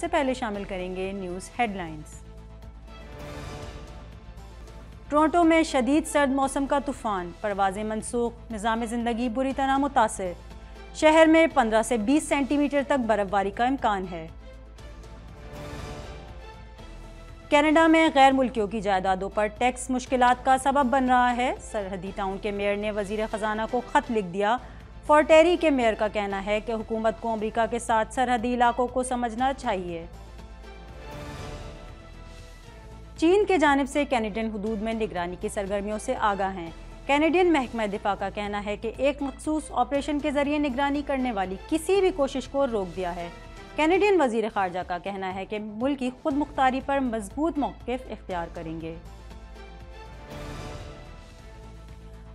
सबसे पहले शामिल करेंगे न्यूज़ हेडलाइंस। टोरंटो में शदीद सर्द मौसम का तूफ़ान, परवाजें मनसूख, निज़ाम ज़िंदगी बुरी तरह मुतासर। शहर में 15 से 20 सेंटीमीटर तक बर्फबारी का इम्कान है। कनाडा में गैर मुल्कियों की जायदादों पर टैक्स मुश्किलात का सबब बन रहा है। सरहदी टाउन के मेयर ने वज़ीर ख़जाना को ख़त लिख दिया फोर्टेरी के मेयर का कहना है कि हुकूमत को अमरीका के साथ सरहदी इलाकों को समझना चाहिए। चीन के जानब से कैनेडियन हदूद में निगरानी की सरगर्मियों से आगाह हैं। कैनेडियन महकमा दिफा का कहना है कि एक मखसूस ऑपरेशन के ज़रिए निगरानी करने वाली किसी भी कोशिश को रोक दिया है। कैनेडियन वज़ीर खारजा का कहना है कि मुल्क की खुद मुख्तारी पर मज़बूत मौक़ इख्तियार करेंगे।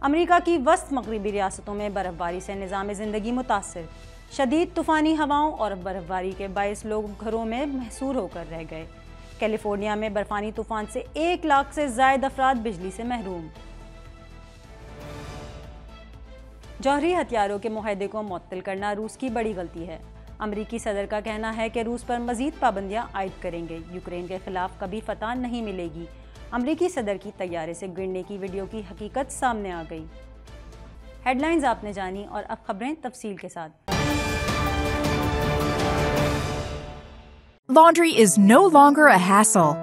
अमरीका की वस्त मगरबी रियासतों में बर्फबारी से निज़ाम ज़िंदगी मुतासर। शदीद तूफ़ानी हवाओं और बर्फबारी के बायस लोग घरों में महसूर होकर रह गए। कैलिफ़ोर्निया में बर्फानी तूफ़ान से एक लाख से जायद अफराद बिजली से महरूम। जौहरी हथियारों के माहे को मअतल करना रूस की बड़ी गलती है। अमरीकी सदर का कहना है कि रूस पर मजीद पाबंदियाँ आयद करेंगे। यूक्रेन के खिलाफ कभी फतह नहीं मिलेगी। अमरीकी सदर की तैयारे से गिरने की वीडियो की हकीकत सामने आ गई हेडलाइंस आपने जानी और अब खबरें तफसील के साथ Laundry is no longer a hassle.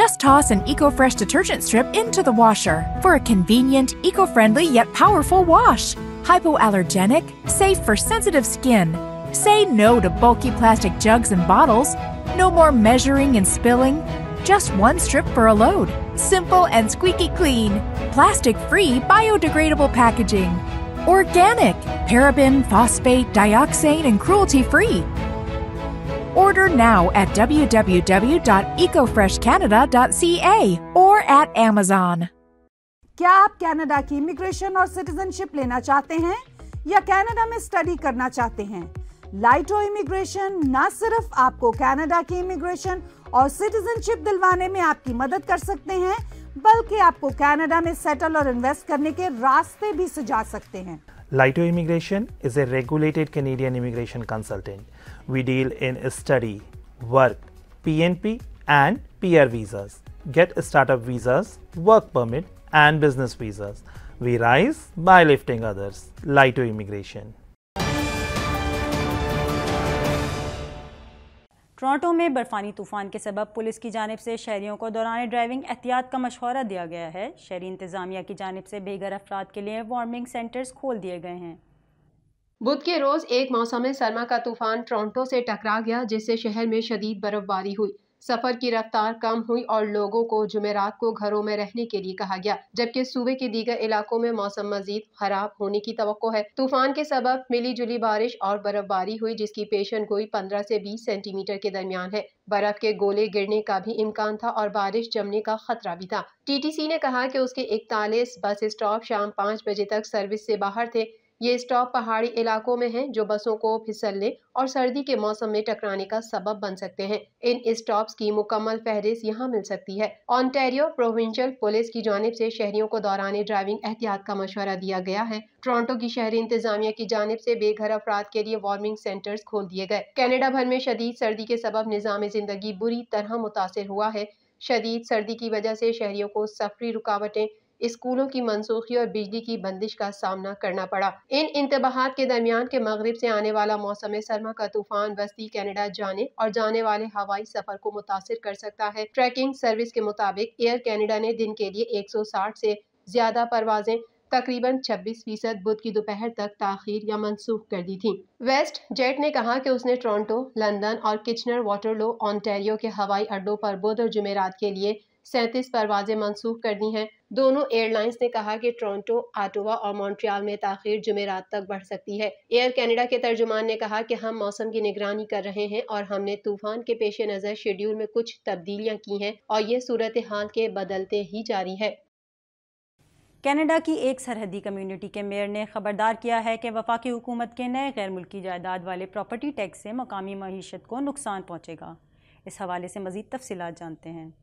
Just toss an EcoFresh detergent strip into the washer for a convenient, eco-friendly yet powerful wash. Hypoallergenic, safe for sensitive skin. Say no to bulky plastic jugs and bottles. No more measuring and spilling. Just one strip for a load. Simple and squeaky clean. Plastic free, biodegradable packaging. Organic, paraben, phosphate, dioxane, and cruelty free. Order now at www.ecofreshcanada.ca or at Amazon. क्या आप Canada की immigration और citizenship लेना चाहते हैं या Canada में study करना चाहते हैं लाइटो इमिग्रेशन न सिर्फ आपको कनाडा की इमिग्रेशन और सिटीजनशिप दिलवाने में आपकी मदद कर सकते हैं बल्कि आपको कनाडा में सेटल और इन्वेस्ट करने के रास्ते भी सुझा सकते हैं Lito Immigration is a regulated Canadian immigration consultant. We deal in study, work, PNP, and PR visas. Get startup visas, work permit, and business visas. We rise by lifting others. Lito Immigration. Toronto में बर्फानी तूफ़ान के सबब police की जानब से शहरीों को दौरान ड्राइविंग एहतियात का मशवरा दिया गया है। शहरी इंतजामिया की जानब से बेघर अफराद के लिए वार्मिंग सेंटर्स खोल दिए गए हैं। बुध के रोज एक मौसम सरमा का तूफ़ान टोरंटो से टकरा गया, जिससे शहर में शदीद बर्फबारी हुई। सफ़र की रफ्तार कम हुई और लोगों को जुमेरात को घरों में रहने के लिए कहा गया, जबकि सूबे के दीगर इलाकों में मौसम मजीद खराब होने की तो है। तूफ़ान के सबब मिली जुली बारिश और बर्फबारी हुई, जिसकी पेशन गोई पंद्रह से बीस सेंटीमीटर के दरमियान है। बर्फ़ के गोले गिरने का भी इम्कान था और बारिश जमने का खतरा भी था। टीटीसी ने कहा कि उसके इकतालीस बस स्टॉप शाम पाँच बजे तक सर्विस से बाहर थे। ये स्टॉप पहाड़ी इलाकों में हैं जो बसों को फिसलने और सर्दी के मौसम में टकराने का सबब बन सकते हैं। इन स्टॉप्स की मुकम्मल फहरिस्त यहाँ मिल सकती है। ऑनटेरियो प्रोविंशियल पुलिस की जानब से शहरियों को दौरान ड्राइविंग एहतियात का मशवरा दिया गया है। टोरंटो की शहरी इंतजामिया की जानब से बेघर अफराद के लिए वार्मिंग सेंटर्स खोल दिए गए। कैनेडा भर में शदीद सर्दी के सबब निज़ाम ज़िंदगी बुरी तरह मुतासर हुआ है। शदीद सर्दी की वजह से शहरियों को सफरी रुकावटें स्कूलों की मनसूखी और बिजली की बंदिश का सामना करना पड़ा। इन इंतबाहत के दरमियान के मगरब से आने वाला मौसम सरमा का तूफ़ान बस्ती, कनाडा जाने और जाने वाले हवाई सफ़र को मुतासर कर सकता है। ट्रैकिंग सर्विस के मुताबिक एयर कैनेडा ने दिन के लिए 160 से ज़्यादा परवाजें, तकरीबन 26 फ़ीसद बुध की दोपहर तक ताखिर या मनसूख कर दी थी। वेस्ट जेट ने कहा कि उसने टोरंटो, लंदन और किचनर वाटरलो ऑनटेरियो के हवाई अड्डों पर बुध और जुमेरात के लिए सैंतीस परवाजें मनसूख कर दी हैं। दोनों एयरलाइंस ने कहा कि टोरंटो आटोवा और मॉन्ट्रियल में ताखिर जुमेरात तक बढ़ सकती है। एयर कनाडा के तर्जुमान ने कहा कि हम मौसम की निगरानी कर रहे हैं और हमने तूफ़ान के पेश नज़र शेड्यूल में कुछ तब्दीलियाँ की हैं और ये सूरत हाल के बदलते ही जारी है। कनाडा की एक सरहदी कम्युनिटी के मेयर ने खबरदार किया है कि वफाकी हुकूमत के नए गैर मुल्की जायदाद वाले प्रॉपर्टी टैक्स से मकामी मीशत को नुकसान पहुँचेगा। इस हवाले से मजीद तफसीत जानते हैं।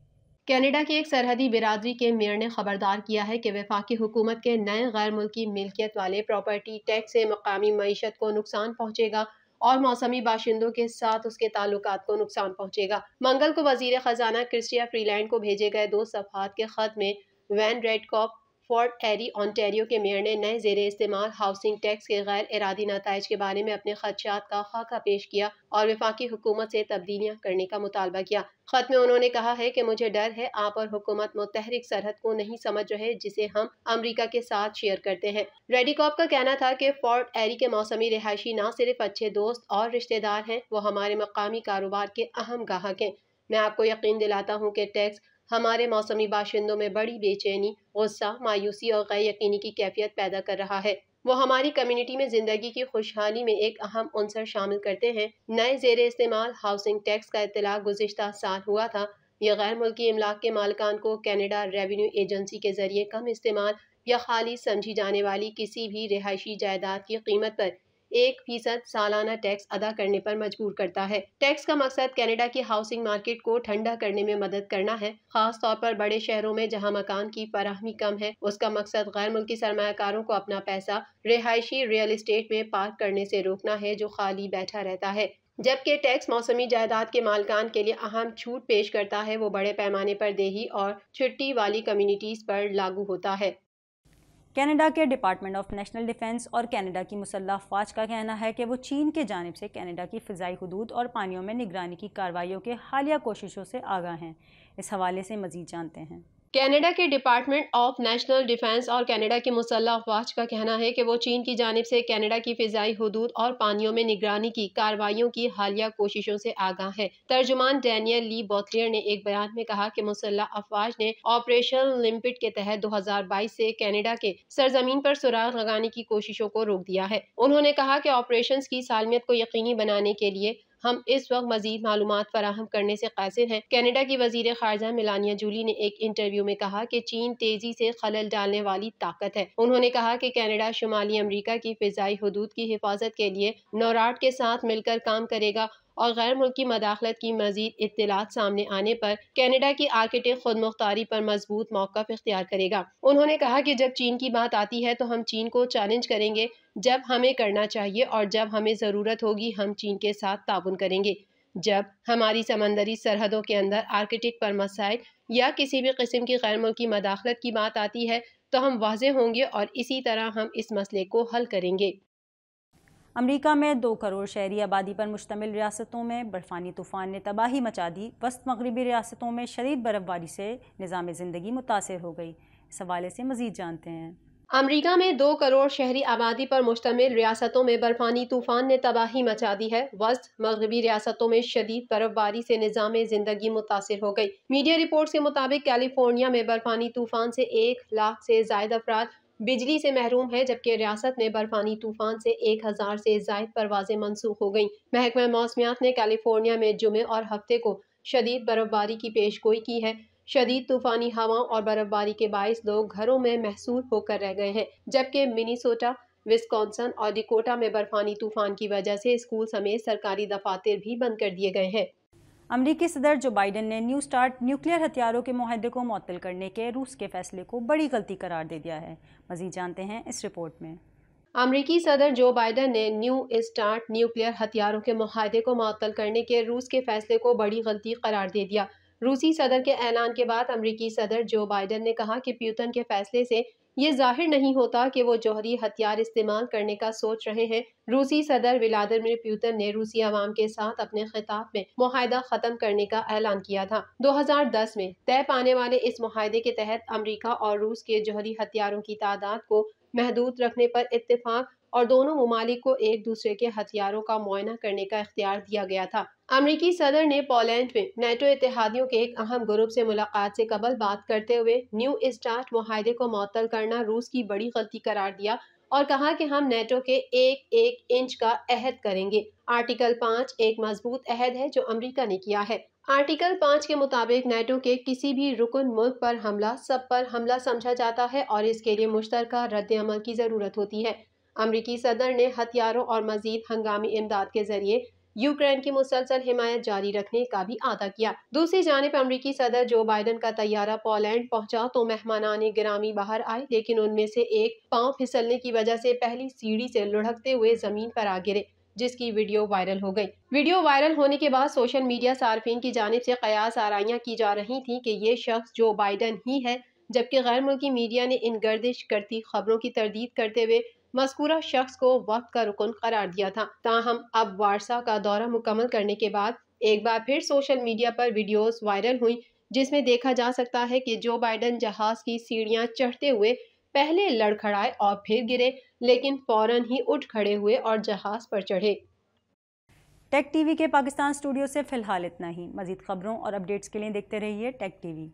कनाडा की एक सरहदी बिरादरी के मेयर ने खबरदार किया है कि वफाकी हुकूमत के नए गैर मुल्की मिल्कियत वाले प्रॉपर्टी टैक्स से मकामी मीशत को नुकसान पहुँचेगा और मौसमी बाशिंदों के साथ उसके ताल्लुकात को नुकसान पहुँचेगा। मंगल को वज़ीर खजाना क्रिस्टिया फ्रीलैंड को भेजे गए दो सफहत के खत में वैन रेडकॉप फोर्ट एरी ऑनटेरियो के मेयर ने नए जेर इस्तेमाल हाउसिंग टैक्स के गैर इरादी नतज के बारे में अपने खदशात का खाका पेश किया और विफाकी हुकूमत से तब्दीलियाँ करने का मुतालबा किया। खत में उन्होंने कहा है कि मुझे डर है, आप और हुकूमत मुतहरिक सरहद को नहीं समझ रहे जिसे हम अमरीका के साथ शेयर करते हैं। रेडिकॉप का कहना था कि फोर्ट एरी के मौसमी रिहायशी न सिर्फ़ अच्छे दोस्त और रिश्तेदार हैं, वो हमारे मकामी कारोबार के अहम गाहक हैं। मैं आपको यकीन दिलाता हूँ कि टैक्स हमारे मौसमी बाशिंदों में बड़ी बेचैनी, गुस्सा, मायूसी और गैर यकीनी की कैफियत पैदा कर रहा है। वो हमारी कम्युनिटी में ज़िंदगी की खुशहाली में एक अहम अनसर शामिल करते हैं। नए जेर इस्तेमाल, हाउसिंग टैक्स का इतला गुजशत साल हुआ था। यह गैर मुल्की इमलाक के मालकान को कैनेडा रेवेन्यू एजेंसी के ज़रिए कम इस्तेमाल या खाली समझी जाने वाली किसी भी रिहायशी जायदाद की कीमत पर एक फ़ीसद सालाना टैक्स अदा करने पर मजबूर करता है। टैक्स का मकसद कनाडा की हाउसिंग मार्केट को ठंडा करने में मदद करना है। खास तौर पर बड़े शहरों में जहाँ मकान की फराहमी कम है, उसका मकसद गैर मुल्की सरमाकारों को अपना पैसा रिहायशी रियल इस्टेट में पार्क करने से रोकना है जो खाली बैठा रहता है। जबकि टैक्स मौसमी जायदाद के मालकान के लिए अहम छूट पेश करता है, वो बड़े पैमाने पर देही और छुट्टी वाली कम्युनिटीज़ पर लागू होता है। कनाडा के डिपार्टमेंट ऑफ़ नेशनल डिफेंस और कनाडा की मुसल्ह अफवाज का कहना है कि वो चीन के जानब से कनाडा की फ़जाई हदूद और पानियों में निगरानी की कार्रवाइयों के हालिया कोशिशों से आगा हैं। इस हवाले से मज़ीद जानते हैं। कनाडा के डिपार्टमेंट ऑफ़ नेशनल डिफेंस और कनाडा के मुसल्ह अफवाज का कहना है कि वो चीन की जानब से कनाडा की फ़िज़ाई हदूद और पानियों में निगरानी की, कार्रवाइयों की हालिया कोशिशों से आगाह है। तर्जुमान डैनियल ली बोथलियर ने एक बयान में कहा कि मुसल्ह अफवाज ने ऑपरेशन लिम्पिट के तहत दो हज़ार बाईस से कनाडा के सरजमीन पर सुराग लगाने की कोशिशों को रोक दिया है। उन्होंने कहा कि ऑपरेशन की सालमियत को यकीनी बनाने के लिए हम इस वक्त मजीद मालूम फराहम करने से कासिर हैं। कैनेडा की वज़ीर खारजा मिलानिया जूली ने एक इंटरव्यू में कहा कि चीन तेज़ी से खलल डालने वाली ताकत है। उन्होंने कहा कि कैनेडा शुमाली अमरीका की फिजाई हदूद की हिफाजत के लिए नौराट के साथ मिलकर काम करेगा और गैर मुल्की मदाखलत की मजीद इतलात सामने आने पर कैनेडा की आर्किटेक्ट खुद मुख्तारी पर मज़बूत मौका इख्तियार करेगा। उन्होंने कहा कि जब चीन की बात आती है तो हम चीन को चैलेंज करेंगे, जब हमें करना चाहिए और जब हमें ज़रूरत होगी, हम चीन के साथ ताउन करेंगे। जब हमारी समंदरी सरहदों के अंदर आर्किटेक्ट पर मसाइल या किसी भी किस्म की गैर मुल्की मदाखलत की बात आती है तो हम वाजे होंगे और इसी तरह हम इस मसले को हल करेंगे। अमेरिका में दो करोड़ शहरी आबादी पर मुश्तमिल रियासतों में बर्फ़ानी तूफ़ान ने तबाही मचा दी। वस्त मगरबी रियासतों में शदीद बर्फ़बारी से निज़ाम ज़िंदगी मुतासर हो गई। इस हवाले से मज़ीद जानते हैं। अमेरिका में दो करोड़ शहरी आबादी पर मुश्तमिल रियासतों में बर्फानी तूफ़ान ने तबाही मचा दी है। वस्त मगरबी रियासतों में शदीद बर्फबारी से निज़ाम ज़िंदगी मुतासर हो गई। मीडिया रिपोर्ट्स के मुताबिक कैलिफ़ोर्निया में बर्फानी तूफ़ान से एक लाख से जायद अफराद बिजली से महरूम है, जबकि रियासत में बर्फानी तूफ़ान से एक हज़ार से जायद परवाजें मनसूख हो गईं। महकमा मौसमियात ने कैलिफ़ोर्निया में जुमे और हफ़्ते को शदीद बर्फबारी की पेश गोई की है। शदीद तूफानी हवाओं और बर्फबारी के बायस लोग घरों में महसूल होकर रह गए हैं, जबकि मिनीसोटा, विस्कॉन्सन और डिकोटा में बर्फानी तूफ़ान की वजह से स्कूल समेत सरकारी दफातर भी बंद कर दिए गए हैं। अमरीकी सदर जो बाइडन ने न्यू स्टार्ट न्यूक्लियर हथियारों के माहदे को मअतल करने के रूस के फैसले को बड़ी गलती करार दे दिया है। मजीद जानते हैं इस रिपोर्ट में। अमरीकी सदर जो बाइडन ने न्यू स्टार्ट न्यूक्लियर हथियारों के माहदे को मअतल करने के रूस के फैसले को बड़ी गलती करार दे दिया। रूसी सदर के ऐलान के बाद अमरीकी सदर जो बाइडन ने कहा कि प्यूतन के फैसले से ये ज़ाहिर नहीं होता कि वो जौहरी हथियार इस्तेमाल करने का सोच रहे हैं। रूसी सदर व्लादिमिर प्यूतन ने रूसी आवाम के साथ अपने खिताब में माहिदा ख़त्म करने का ऐलान किया था। 2010 में तय पाने वाले इस माहे के तहत अमरीका और रूस के जौहरी हथियारों की तादाद को महदूद रखने पर इतफाक और दोनों ममालिक को एक दूसरे के हथियारों का मुआयना करने का इख्तियार दिया गया था। अमरीकी सदर ने पोलैंड में नेटो इतिहादियों के एक अहम ग्रुप से मुलाकात से कबल बात करते हुए न्यू स्टार्ट माहे को मअतल करना रूस की बड़ी गलती करार दिया और कहा कि हम नेटो के एक एक इंच का अहद करेंगे। आर्टिकल पाँच एक मज़बूत अहद है जो अमरीका ने किया है। आर्टिकल पाँच के मुताबिक नेटो के किसी भी रुकन मुल्क पर हमला, सब पर हमला समझा जाता है और इसके लिए मुश्तर रद्द अमल की ज़रूरत होती है। अमरीकी सदर ने हथियारों और मजीद हंगामी इमदाद के ज़रिए यूक्रेन की मुसलसल हिमायत जारी रखने का भी आदा किया। दूसरी जानब अमरीकी सदर जो बाइडन का तैयारा पोलैंड पहुँचा तो मेहमान गिरामी बाहर आए, लेकिन उनमें से एक पाँव फिसलने की वजह से पहली सीढ़ी से लुढ़कते हुए ज़मीन पर आ गिरे, जिसकी वीडियो वायरल हो गई। वीडियो वायरल होने के बाद सोशल मीडिया सार्फिन की जानब से कयास आराइयाँ की जा रही थी कि ये शख्स जो बाइडन ही है, जबकि गैर मुल्की मीडिया ने इन गर्दिश करती खबरों की तरदीद करते हुए मस्कूरा शख्स को वक्त का रुकन करार दिया था। ताहम अब वारसा का दौरा मुकम्मल करने के बाद एक बार फिर सोशल मीडिया पर वीडियोस वायरल हुई, जिसमें देखा जा सकता है कि जो बाइडन जहाज़ की सीढ़ियाँ चढ़ते हुए पहले लड़खड़ाए और फिर गिरे, लेकिन फ़ौरन ही उठ खड़े हुए और जहाज़ पर चढ़े। टेक टीवी के पाकिस्तान स्टूडियो से फ़िलहाल इतना ही। मजीद खबरों और अपडेट्स के लिए देखते रहिए टेक टीवी।